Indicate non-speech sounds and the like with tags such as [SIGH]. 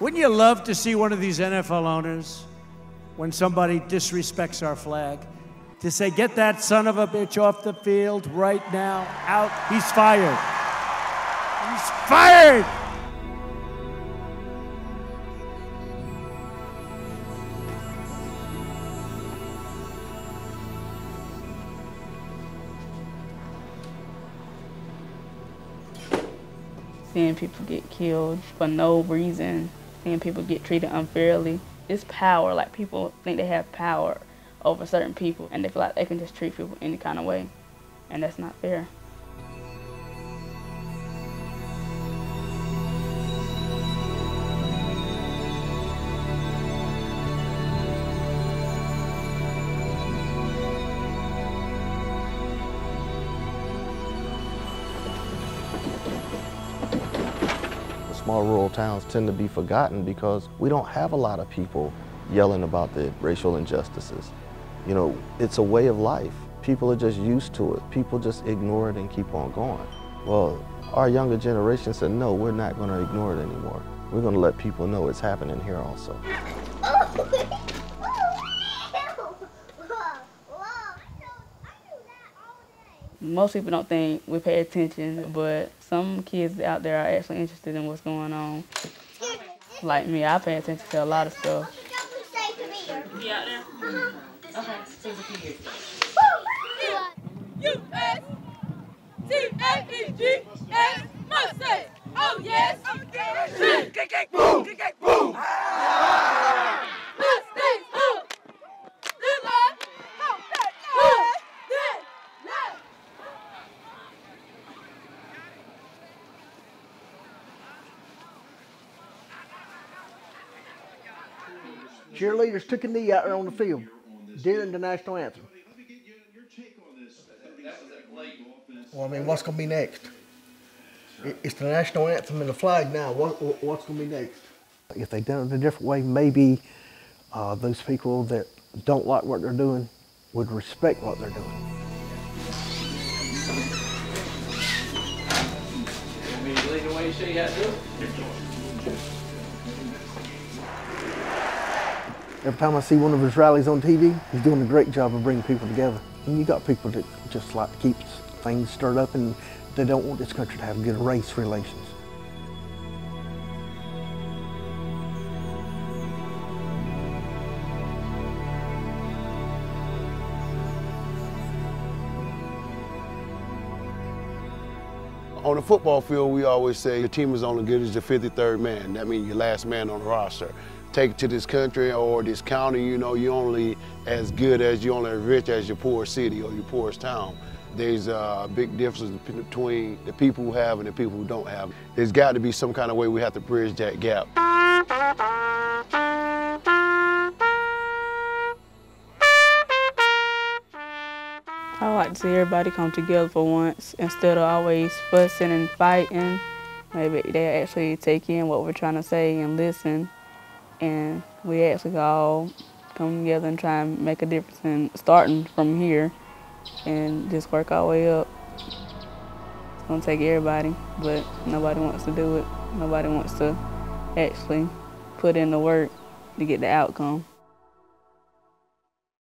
Wouldn't you love to see one of these NFL owners, when somebody disrespects our flag, to say, get that son of a bitch off the field right now, out, he's fired. He's fired! seeing people get killed for no reason, seeing people get treated unfairly. It's power. Like people think they have power over certain people and they feel like they can just treat people any kind of way. And that's not fair. Small rural towns tend to be forgotten because we don't have a lot of people yelling about the racial injustices. You know, it's a way of life. People are just used to it. People just ignore it and keep on going. Well, our younger generation said, no, we're not going to ignore it anymore. We're going to let people know it's happening here also. [LAUGHS] Most people don't think we pay attention, but some kids out there are actually interested in what's going on. Like me, I pay attention to a lot of stuff. Be out there? Uh-huh. Okay, so the kids. U-S, T-A-E-G-S, must say, oh yes, kick, kick, kick, boom, kick, kick, boom. Cheerleaders took a knee out there on the field during the national anthem. Well, I mean, what's going to be next? It's the national anthem and the flag now. What, what- what's going to be next? If they done it a different way, maybe uh, those people that don't like what they're doing would respect what they're doing. Every time I see one of his rallies on TV, he's doing a great job of bringing people together. And you got people that just like to keep things stirred up and they don't want this country to have good race relations. On the football field, we always say the team is only good as the 53rd man. That means your last man on the roster. Take it to this country or this county, you know, you're only as good as, you're only as rich as your poorest city or your poorest town. There's a big difference between the people who have and the people who don't have. There's got to be some kind of way we have to bridge that gap. I like to see everybody come together for once instead of always fussing and fighting. Maybe they actually take in what we're trying to say and listen, and we actually all come together and try and make a difference and starting from here and just work our way up. It's gonna take everybody, but nobody wants to do it. Nobody wants to actually put in the work to get the outcome.